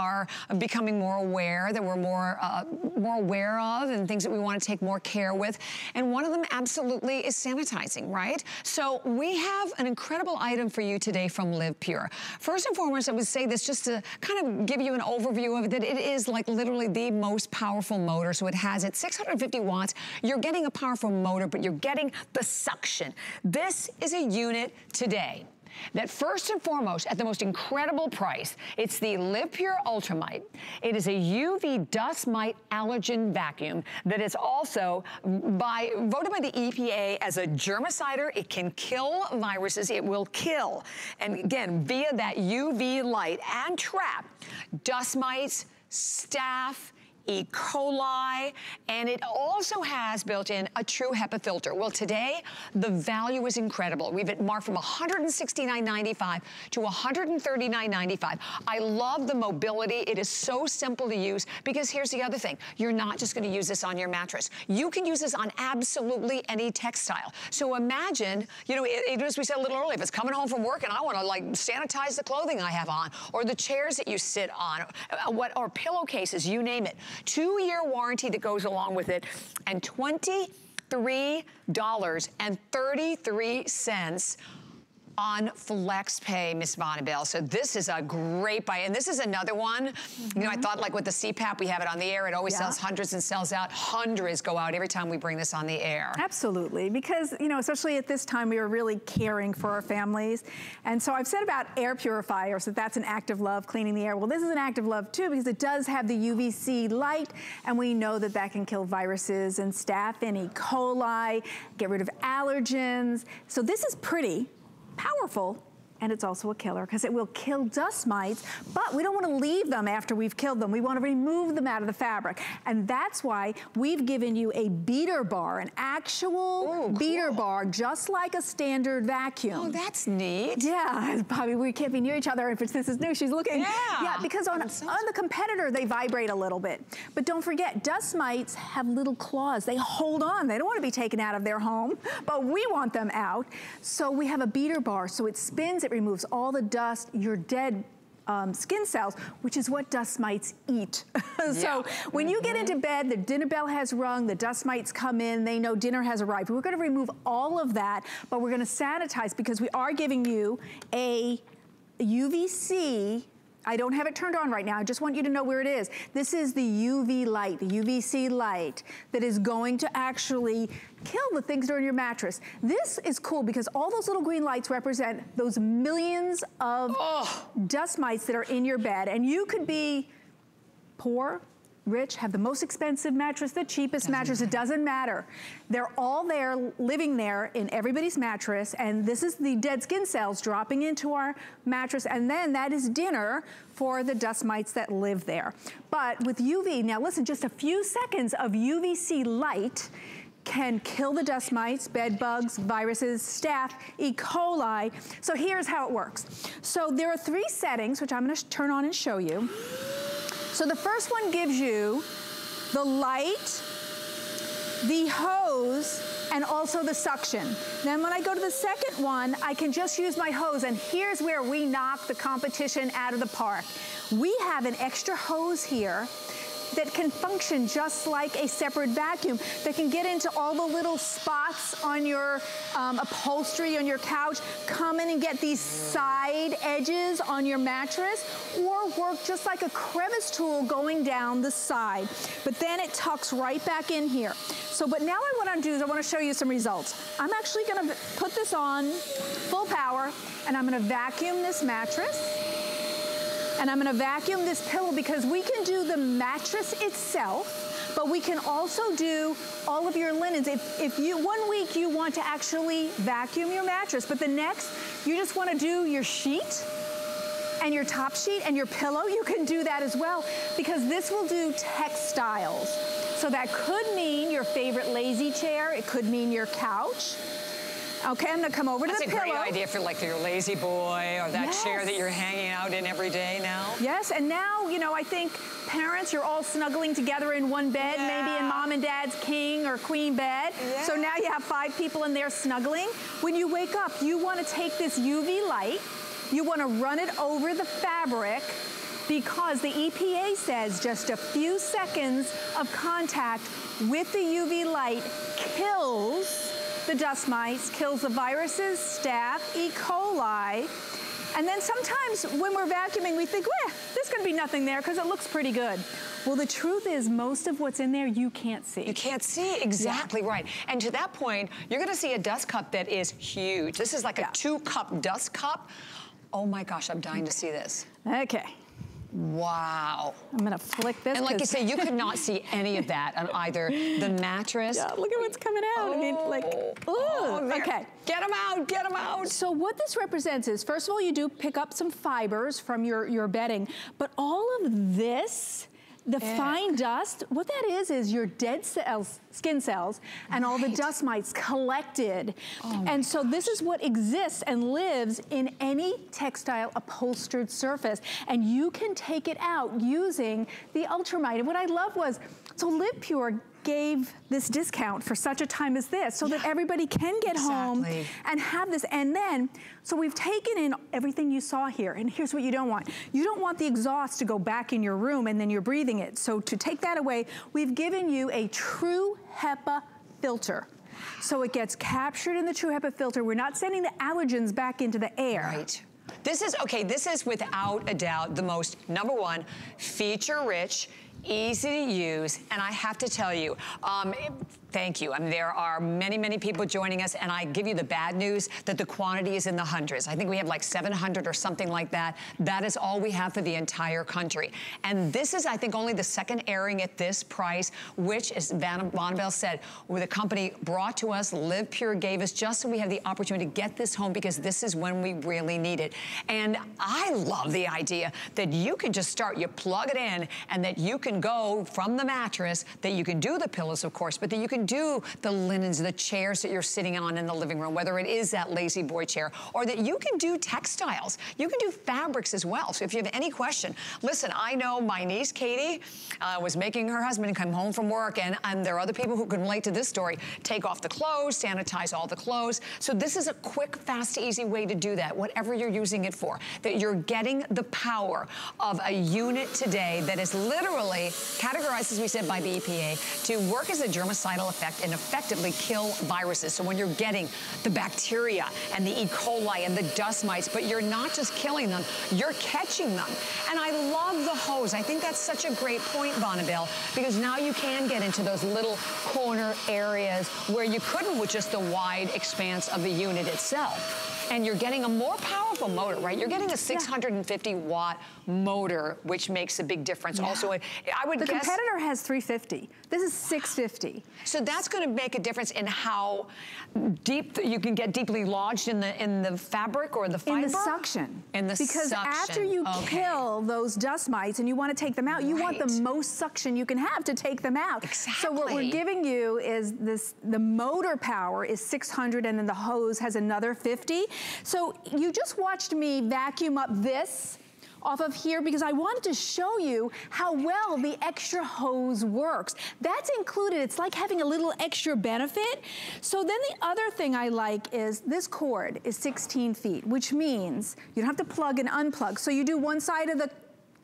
are becoming more aware, that we're more, uh, more aware of and things that we wanna take more care with. And one of them absolutely is sanitizing, right? So we have an incredible item for you today from LivePure. First and foremost, I would say this just to kind of give you an overview of it, that it is like literally the most powerful motor. So it has it 650 watts. You're getting a powerful motor, but you're getting the suction. This is a unit today that first and foremost, at the most incredible price, it's the LivePure Ultramite. It is a UV dust mite allergen vacuum that is also by voted by the EPA as a germicidal. It can kill viruses. It will kill. And again, via that UV light and trap dust mites, staph, E. coli, and it also has built in a true HEPA filter. Well, today, the value is incredible. We've it marked from $169.95 to $139.95. I love the mobility. It is so simple to use because here's the other thing. You're not just gonna use this on your mattress. You can use this on absolutely any textile. So imagine, you know, it, it, as we said a little earlier, if it's coming home from work and I wanna like sanitize the clothing I have on or the chairs that you sit on, uh, what, or pillowcases, you name it two-year warranty that goes along with it, and $23.33 on FlexPay, Miss Vonabell. So this is a great buy. And this is another one. Mm -hmm. You know, I thought like with the CPAP, we have it on the air. It always yeah. sells hundreds and sells out. Hundreds go out every time we bring this on the air. Absolutely. Because, you know, especially at this time, we are really caring for our families. And so I've said about air purifiers that that's an act of love, cleaning the air. Well, this is an act of love too, because it does have the UVC light. And we know that that can kill viruses and staph and E. coli, get rid of allergens. So this is pretty powerful and it's also a killer because it will kill dust mites, but we don't want to leave them after we've killed them. We want to remove them out of the fabric. And that's why we've given you a beater bar, an actual Ooh, beater bar, just like a standard vacuum. Oh, that's neat. Yeah, Bobby, we can't be near each other if it's, this is new. She's looking. Yeah. Yeah, because on, on the competitor, they vibrate a little bit. But don't forget, dust mites have little claws. They hold on. They don't want to be taken out of their home, but we want them out. So we have a beater bar, so it spins, it removes all the dust, your dead um, skin cells, which is what dust mites eat. so yeah. when you get mm-hmm. into bed, the dinner bell has rung, the dust mites come in, they know dinner has arrived. We're gonna remove all of that, but we're gonna sanitize because we are giving you a UVC I don't have it turned on right now. I just want you to know where it is. This is the UV light, the UVC light that is going to actually kill the things that are in your mattress. This is cool because all those little green lights represent those millions of oh. dust mites that are in your bed. And you could be poor, rich, have the most expensive mattress, the cheapest doesn't mattress, matter. it doesn't matter. They're all there, living there in everybody's mattress, and this is the dead skin cells dropping into our mattress, and then that is dinner for the dust mites that live there. But with UV, now listen, just a few seconds of UVC light can kill the dust mites, bed bugs, viruses, staph, E. coli. So here's how it works. So there are three settings, which I'm gonna turn on and show you. So the first one gives you the light, the hose, and also the suction. Then when I go to the second one, I can just use my hose, and here's where we knock the competition out of the park. We have an extra hose here that can function just like a separate vacuum, that can get into all the little spots on your um, upholstery, on your couch, come in and get these side edges on your mattress, or work just like a crevice tool going down the side. But then it tucks right back in here. So, but now what I wanna do is I wanna show you some results. I'm actually gonna put this on full power, and I'm gonna vacuum this mattress. And I'm gonna vacuum this pillow because we can do the mattress itself, but we can also do all of your linens. If, if you, one week you want to actually vacuum your mattress, but the next, you just wanna do your sheet, and your top sheet and your pillow, you can do that as well because this will do textiles. So that could mean your favorite lazy chair, it could mean your couch, Okay, I'm gonna come over That's to the pillow. That's a great idea for like your La-Z-Boy or that yes. chair that you're hanging out in every day now. Yes, and now, you know, I think parents, you're all snuggling together in one bed, yeah. maybe in mom and dad's king or queen bed. Yeah. So now you have five people in there snuggling. When you wake up, you wanna take this UV light, you wanna run it over the fabric, because the EPA says just a few seconds of contact with the UV light kills the dust mites, kills the viruses, staph, E. coli, and then sometimes when we're vacuuming, we think, well, there's gonna be nothing there because it looks pretty good. Well, the truth is most of what's in there you can't see. You can't see, exactly yeah. right. And to that point, you're gonna see a dust cup that is huge. This is like yeah. a two cup dust cup. Oh my gosh, I'm dying to see this. Okay. Wow. I'm gonna flick this. And like you say, you could not see any of that on either the mattress. Yeah, look at what's coming out. Oh, I mean, like, ooh, oh, oh okay. Get them out, get them out. So what this represents is, first of all, you do pick up some fibers from your, your bedding, but all of this the yeah. fine dust, what that is, is your dead cells, skin cells, and right. all the dust mites collected. Oh and so gosh. this is what exists and lives in any textile upholstered surface. And you can take it out using the Ultramite. And what I love was, so LivePure gave this discount for such a time as this so yeah. that everybody can get exactly. home and have this. And then, so we've taken in everything you saw here. And here's what you don't want. You don't want the exhaust to go back in your room and then you're breathing it. So to take that away, we've given you a true HEPA filter. So it gets captured in the true HEPA filter. We're not sending the allergens back into the air. Right. This is, okay, this is without a doubt the most, number one, feature-rich, easy to use, and I have to tell you, um, Thank you. I mean, there are many, many people joining us, and I give you the bad news that the quantity is in the hundreds. I think we have like 700 or something like that. That is all we have for the entire country. And this is, I think, only the second airing at this price, which, as Van Bonneville said, with a company brought to us, LivePure gave us, just so we have the opportunity to get this home because this is when we really need it. And I love the idea that you can just start, you plug it in, and that you can go from the mattress, that you can do the pillows, of course, but that you can do the linens, the chairs that you're sitting on in the living room, whether it is that La-Z-Boy chair, or that you can do textiles. You can do fabrics as well. So if you have any question, listen, I know my niece, Katie, uh, was making her husband come home from work, and, and there are other people who can relate to this story. Take off the clothes, sanitize all the clothes. So this is a quick, fast, easy way to do that, whatever you're using it for, that you're getting the power of a unit today that is literally categorized, as we said, by the EPA to work as a germicidal effect and effectively kill viruses. So when you're getting the bacteria and the E. coli and the dust mites, but you're not just killing them, you're catching them. And I love the hose. I think that's such a great point, Bonneville, because now you can get into those little corner areas where you couldn't with just the wide expanse of the unit itself and you're getting a more powerful motor, right? You're getting a 650 yeah. watt motor, which makes a big difference. Yeah. Also, I would the guess- The competitor has 350. This is 650. So that's gonna make a difference in how deep you can get deeply lodged in the in the fabric or the fiber? In the suction. In the because suction. Because after you okay. kill those dust mites and you wanna take them out, right. you want the most suction you can have to take them out. Exactly. So what we're giving you is this, the motor power is 600 and then the hose has another 50. So you just watched me vacuum up this off of here because I wanted to show you how well the extra hose works. That's included. It's like having a little extra benefit. So then the other thing I like is this cord is 16 feet, which means you don't have to plug and unplug. So you do one side of the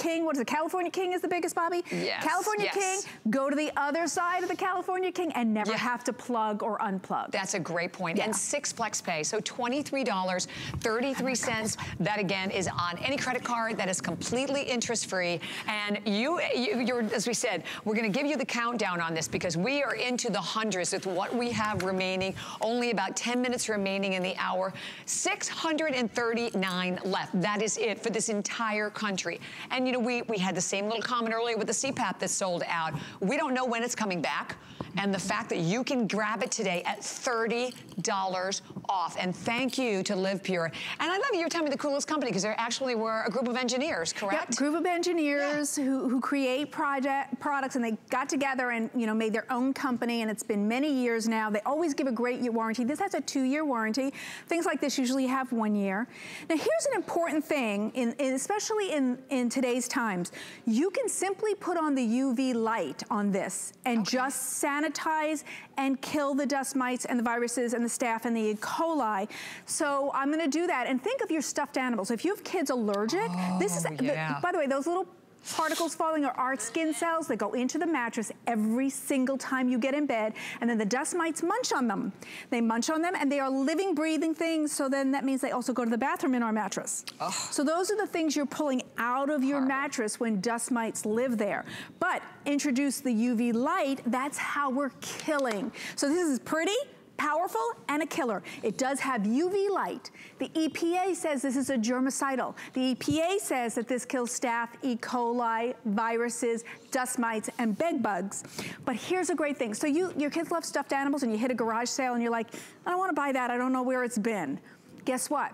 King, what is it, California King is the biggest, Bobby? Yes. California yes. King, go to the other side of the California King and never yeah. have to plug or unplug. That's a great point. Yeah. And six flex pay, so $23.33. that again is on any credit card that is completely interest-free. And you, you, are as we said, we're gonna give you the countdown on this because we are into the hundreds with what we have remaining. Only about 10 minutes remaining in the hour. 639 left. That is it for this entire country. And you know, we, we had the same little comment earlier with the CPAP that sold out. We don't know when it's coming back. And the fact that you can grab it today at $30 off. And thank you to LivePure. And I love you, you're telling me the coolest company because they actually were a group of engineers, correct? Yep, group of engineers yeah. who, who create project products and they got together and you know made their own company and it's been many years now. They always give a great warranty. This has a two-year warranty. Things like this usually have one year. Now here's an important thing, in, in especially in, in today's times. You can simply put on the UV light on this and okay. just sanitize and kill the dust mites and the viruses and the staph and the E. coli coli. So I'm gonna do that. And think of your stuffed animals. If you have kids allergic, oh, this is, oh, yeah. the, by the way, those little particles falling are our skin cells that go into the mattress every single time you get in bed. And then the dust mites munch on them. They munch on them and they are living, breathing things. So then that means they also go to the bathroom in our mattress. Oh. So those are the things you're pulling out of your mattress when dust mites live there. But introduce the UV light, that's how we're killing. So this is pretty, powerful and a killer. It does have UV light. The EPA says this is a germicidal. The EPA says that this kills staph, E. coli, viruses, dust mites, and bed bugs. But here's a great thing. So you, your kids love stuffed animals and you hit a garage sale and you're like, I don't wanna buy that, I don't know where it's been. Guess what?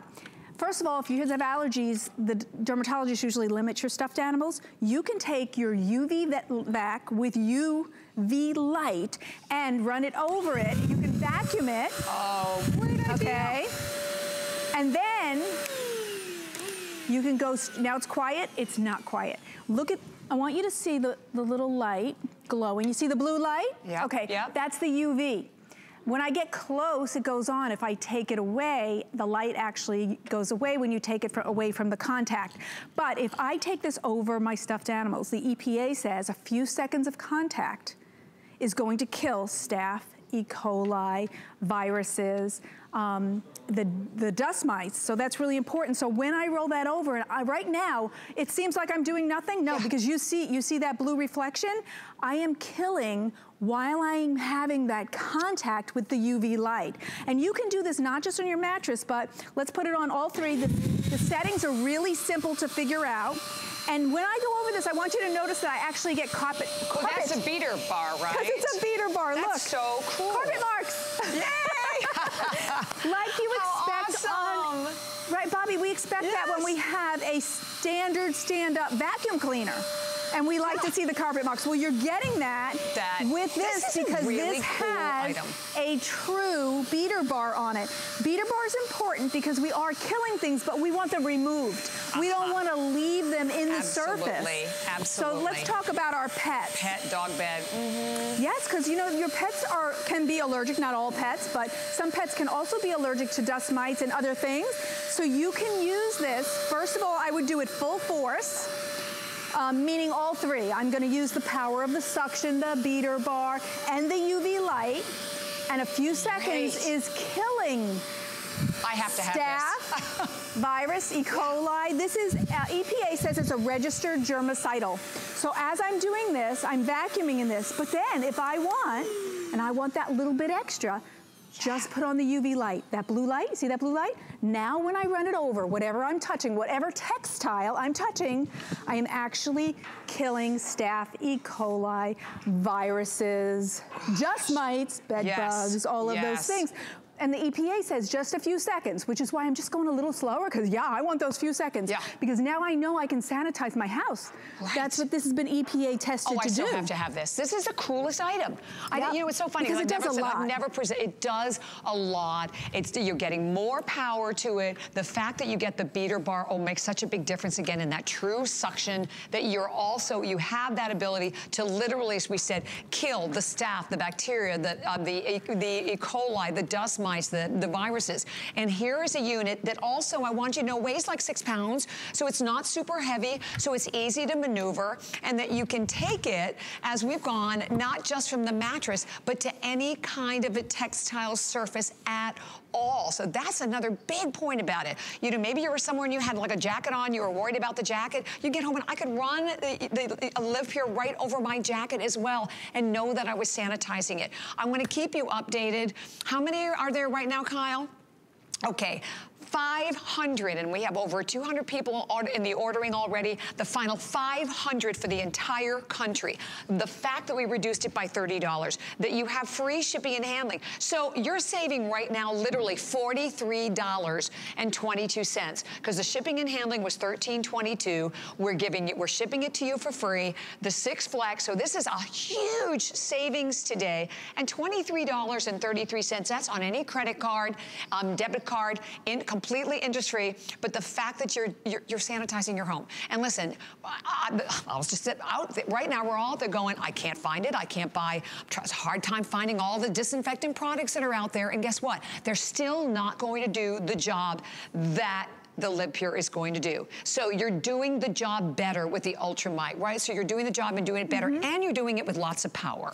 First of all, if you have allergies, the dermatologist usually limits your stuffed animals. You can take your UV vac with UV light and run it over it. You can vacuum it. Oh, great idea. Okay. And then you can go, now it's quiet, it's not quiet. Look at, I want you to see the, the little light glowing. You see the blue light? Yeah. Okay, yep. that's the UV. When I get close, it goes on. If I take it away, the light actually goes away when you take it for, away from the contact. But if I take this over my stuffed animals, the EPA says a few seconds of contact is going to kill staph, E. coli, viruses, um, the, the dust mites. So that's really important. So when I roll that over, I, right now, it seems like I'm doing nothing. No, yeah. because you see, you see that blue reflection? I am killing while I'm having that contact with the UV light. And you can do this not just on your mattress, but let's put it on all three. The, the settings are really simple to figure out. And when I go over this, I want you to notice that I actually get carpet. Oh, carpet. Well, that's a beater bar, right? Because it's a beater bar. That's Look. so cool. Carpet marks. Yay! like you expect awesome. on. Right, Bobby, we expect yes. that when we have a standard stand-up vacuum cleaner and we like to see the carpet marks. Well, you're getting that, that with this, this because really this cool has item. a true beater bar on it. Beater bar is important because we are killing things, but we want them removed. Uh -huh. We don't uh-huh. want to leave them in the Absolutely. surface. Absolutely. So let's talk about our pets. Pet dog bed. Mm -hmm. Yes, because you know your pets are can be allergic. Not all pets, but some pets can also be allergic to dust mites and other things. So you can use this. First of all, I would do it full force um, meaning all three. I'm gonna use the power of the suction, the beater bar, and the UV light. And a few seconds Great. is killing I have to Staph, have virus, E. coli. This is, uh, EPA says it's a registered germicidal. So as I'm doing this, I'm vacuuming in this. But then if I want, and I want that little bit extra, just put on the UV light. That blue light, see that blue light? Now when I run it over, whatever I'm touching, whatever textile I'm touching, I am actually killing staph, E. coli, viruses, dust mites, bed yes. bugs, all of yes. those things. And the EPA says just a few seconds, which is why I'm just going a little slower, because yeah, I want those few seconds. Yeah. Because now I know I can sanitize my house. Right. That's what this has been EPA tested oh, to do. Oh, I still have to have this. This is the coolest item. Yep. I, you know, it's so funny. Because it does never, a lot. I've never present, it does a lot. It's, you're getting more power to it. The fact that you get the beater bar will make such a big difference again in that true suction that you're also, you have that ability to literally, as we said, kill the staph, the bacteria, the, uh, the, the E. coli, the dust mites, the, the viruses. And here is a unit that also, I want you to know, weighs like six pounds, so it's not super heavy, so it's easy to maneuver, and that you can take it, as we've gone, not just from the mattress, but to any kind of a textile surface at all. So that's another big point about it. You know, maybe you were somewhere and you had like a jacket on, you were worried about the jacket. You get home and I could run the, the, live here right over my jacket as well and know that I was sanitizing it. I'm gonna keep you updated. How many are there right now, Kyle? Okay, 500, and we have over 200 people in the ordering already, the final 500 for the entire country. The fact that we reduced it by $30, that you have free shipping and handling. So you're saving right now literally $43.22 because the shipping and handling was $13.22. We're giving it, we're shipping it to you for free. The six flex, so this is a huge savings today and $23.33. That's on any credit card, um, debit card, in completely industry, but the fact that you're, you're, you're sanitizing your home. And listen, I, I was just out, right now we're all out there going, I can't find it, I can't buy, it's hard time finding all the disinfectant products that are out there, and guess what? They're still not going to do the job that the LivePure is going to do. So you're doing the job better with the Ultramite, right? So you're doing the job and doing it better, mm -hmm. and you're doing it with lots of power.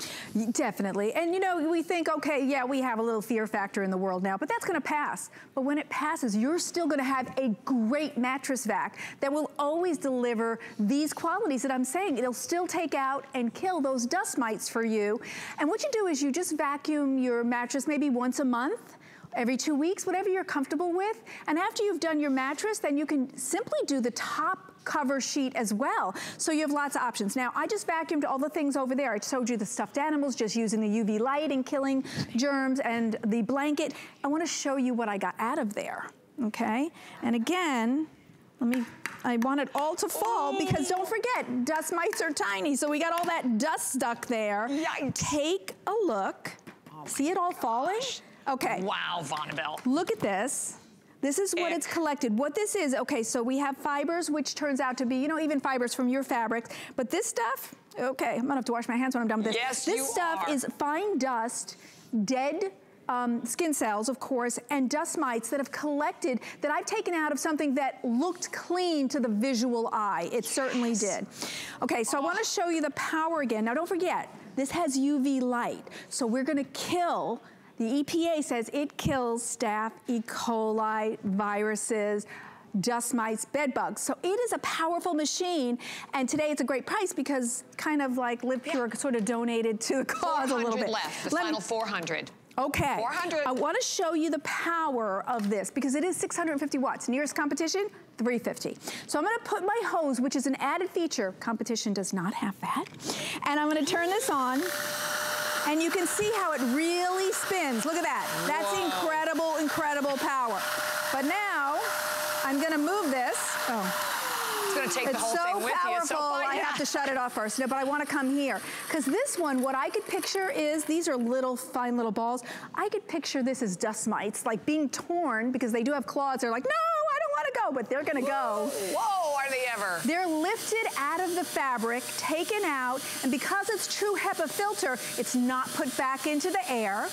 Definitely. And you know, we think, okay, yeah, we have a little fear factor in the world now, but that's gonna pass. But when it passes, you're still gonna have a great mattress vac that will always deliver these qualities that I'm saying. It'll still take out and kill those dust mites for you. And what you do is you just vacuum your mattress maybe once a month, every two weeks, whatever you're comfortable with. And after you've done your mattress, then you can simply do the top cover sheet as well. So you have lots of options. Now, I just vacuumed all the things over there. I showed you the stuffed animals, just using the UV light and killing germs and the blanket. I wanna show you what I got out of there, okay? And again, let me, I want it all to fall oh. because don't forget, dust mites are tiny. So we got all that dust stuck there. Yikes. Take a look. Oh See it all gosh. falling? Okay. Wow, Vonabelle. Look at this. This is what it's collected. What this is, okay, so we have fibers, which turns out to be, you know, even fibers from your fabrics. But this stuff, okay, I'm gonna have to wash my hands when I'm done with this. Yes, This stuff are. is fine dust, dead um, skin cells, of course, and dust mites that have collected, that I've taken out of something that looked clean to the visual eye. It yes. certainly did. Okay, so oh. I wanna show you the power again. Now don't forget, this has UV light. So we're gonna kill the EPA says it kills staph, E. coli, viruses, dust mites, bed bugs. So it is a powerful machine. And today it's a great price because kind of like LivePure yeah. sort of donated to the cause a little bit. left, the Let final 400. Okay. 400. I want to show you the power of this because it is 650 watts. Nearest competition, 350. So I'm going to put my hose, which is an added feature. Competition does not have that. And I'm going to turn this on. And you can see how it really spins. Look at that. That's Whoa. incredible, incredible power. But now, I'm gonna move this. Oh. It's gonna take it's the whole so thing with powerful, you. It's so powerful. I have to shut it off first. No, but I wanna come here. Because this one, what I could picture is, these are little, fine little balls. I could picture this as dust mites, like being torn, because they do have claws. They're like, no, I don't wanna go, but they're gonna go. Whoa, They're lifted out of the fabric, taken out, and because it's true HEPA filter, it's not put back into the air.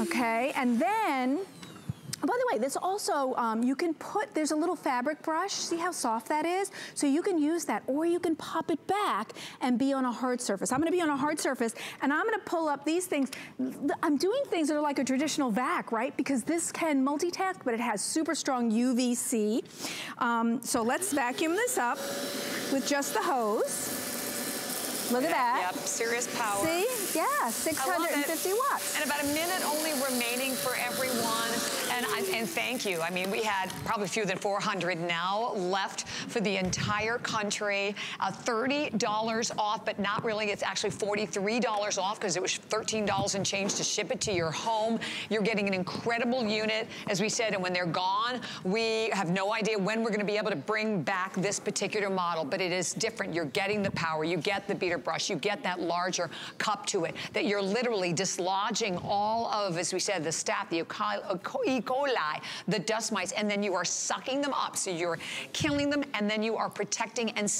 Okay, and then by the way, this also, um, you can put, there's a little fabric brush. See how soft that is? So you can use that, or you can pop it back and be on a hard surface. I'm gonna be on a hard surface, and I'm gonna pull up these things. I'm doing things that are like a traditional vac, right? Because this can multitask, but it has super strong UVC. Um, so let's vacuum this up with just the hose. Look at that. Yep, serious power. See? Yeah, 650 watts. And about a minute only remaining for everyone. And, thank you. I mean, we had probably fewer than 400 now left for the entire country. Uh, $30 off, but not really. It's actually $43 off because it was $13 and change to ship it to your home. You're getting an incredible unit, as we said, and when they're gone, we have no idea when we're going to be able to bring back this particular model, but it is different. You're getting the power. You get the beater brush, you get that larger cup to it, that you're literally dislodging all of, as we said, the staph, the E. coli, the dust mites, and then you are sucking them up. So you're killing them, and then you are protecting and